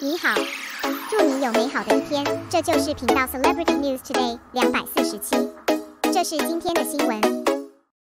你好，祝你有美好的一天。这就是频道 Celebrity News Today 两百四十七，这是今天的新闻。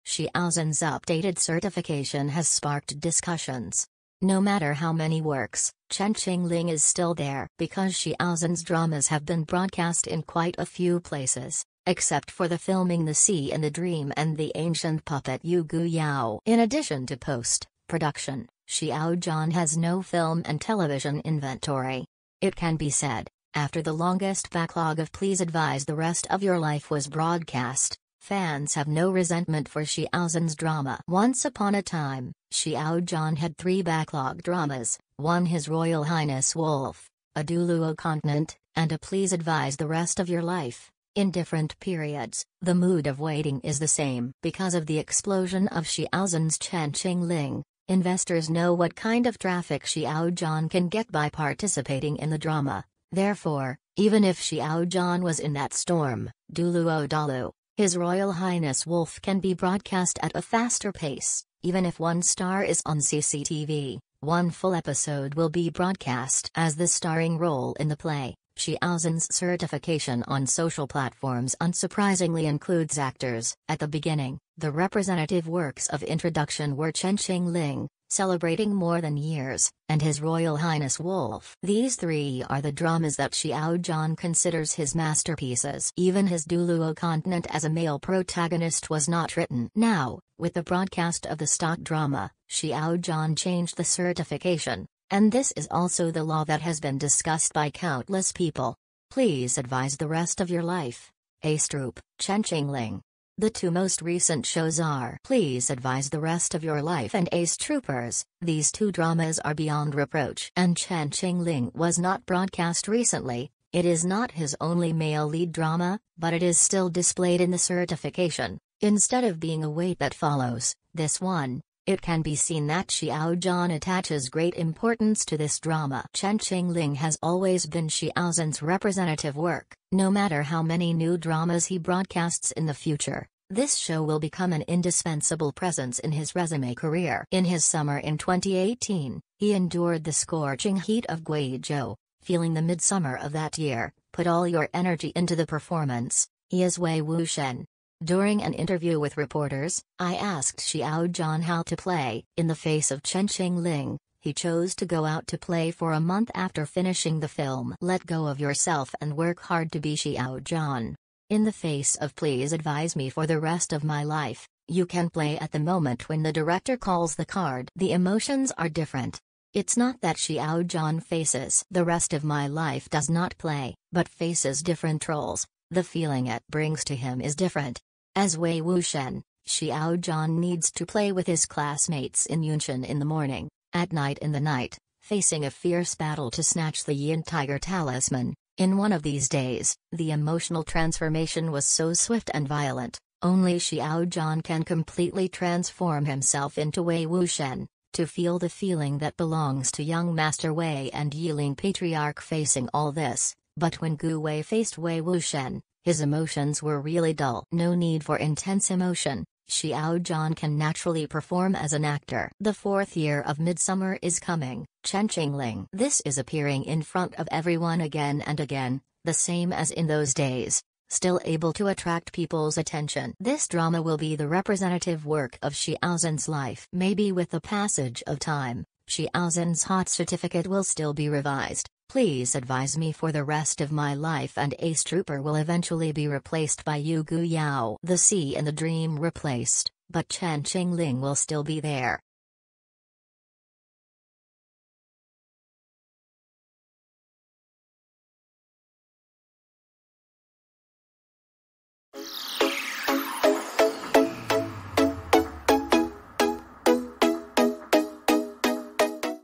Xiao Zhan's updated certification has sparked discussions. No matter how many works, Chen Qingling is still there because Xiao Zhan's dramas have been broadcast in quite a few places, except for the filming The Sea and the Dream and The Ancient Puppet Yu Gu Yao. In addition to post production, Xiao Zhan has no film and television inventory. It can be said, after the longest backlog of Please Advise the Rest of Your Life was broadcast, fans have no resentment for Xiao Zhan's drama. Once upon a time, Xiao Zhan had three backlog dramas, one His Royal Highness Wolf, a Douluo Continent, and a Please Advise the Rest of Your Life. In different periods, the mood of waiting is the same. Because of the explosion of Xiao Zhan's Chen Qingling, investors know what kind of traffic Xiao Zhan can get by participating in the drama. Therefore, even if Xiao Zhan was in that storm, Douluo Dalu, His Royal Highness Wolf can be broadcast at a faster pace. Even if one star is on CCTV, one full episode will be broadcast as the starring role in the play. Xiao Zhan's certification on social platforms unsurprisingly includes actors. At the beginning, the representative works of introduction were Chen Qingling, celebrating more than years, and His Royal Highness Wolf. These three are the dramas that Xiao Zhan considers his masterpieces. Even his Douluo Continent as a male protagonist was not written. Now, with the broadcast of the stock drama, Xiao Zhan changed the certification, and this is also the law that has been discussed by countless people. Please advise the rest of your life. Ace Troop, Chen Qingling. The two most recent shows are Please Advise the Rest of Your Life and Ace Troopers. These two dramas are beyond reproach. And Chen Qingling was not broadcast recently. It is not his only male lead drama, but it is still displayed in the certification. Instead of being a weight that follows, this one, it can be seen that Xiao Zhan attaches great importance to this drama. Chen Qingling has always been Xiao Zhan's representative work, no matter how many new dramas he broadcasts in the future. This show will become an indispensable presence in his resume career. In his summer in 2018, he endured the scorching heat of Guizhou, feeling the midsummer of that year, put all your energy into the performance. He is Wei Wuxian. During an interview with reporters, I asked Xiao Zhan how to play. In the face of Chen Qingling, he chose to go out to play for a month after finishing the film. Let go of yourself and work hard to be Xiao Zhan. In the face of please advise me for the rest of my life, you can play at the moment when the director calls the card. The emotions are different. It's not that Xiao Zhan faces the rest of my life does not play, but faces different roles. The feeling it brings to him is different. As Wei Wuxian, Xiao Zhan needs to play with his classmates in Yunshan in the morning, at night in the night, facing a fierce battle to snatch the Yin Tiger talisman. In one of these days, the emotional transformation was so swift and violent, only Xiao Zhan can completely transform himself into Wei Wuxian, to feel the feeling that belongs to young Master Wei and Yiling Patriarch facing all this, but when Gu Wei faced Wei Wuxian, his emotions were really dull. No need for intense emotion. Xiao Zhan can naturally perform as an actor. The fourth year of Midsummer is coming, Chen Qingling. This is appearing in front of everyone again and again, the same as in those days, still able to attract people's attention. This drama will be the representative work of Xiao Zhan's life. Maybe with the passage of time, Xiao Zhan's hot certificate will still be revised. Please advise me for the rest of my life and Ace Trooper will eventually be replaced by Yu Gu Yao. The Sea and the Dream replaced, but Chen Qingling will still be there.